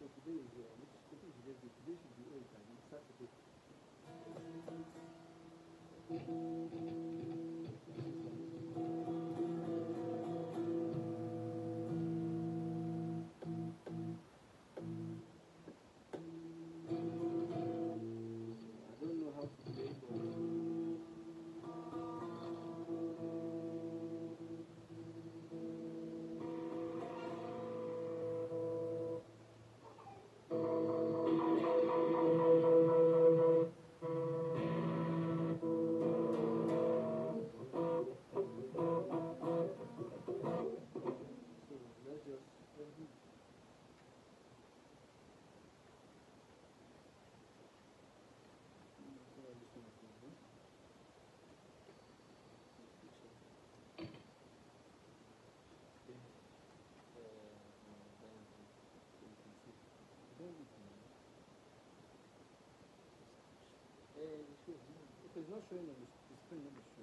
Thank you. Ну, это из нашей новости, из той новости.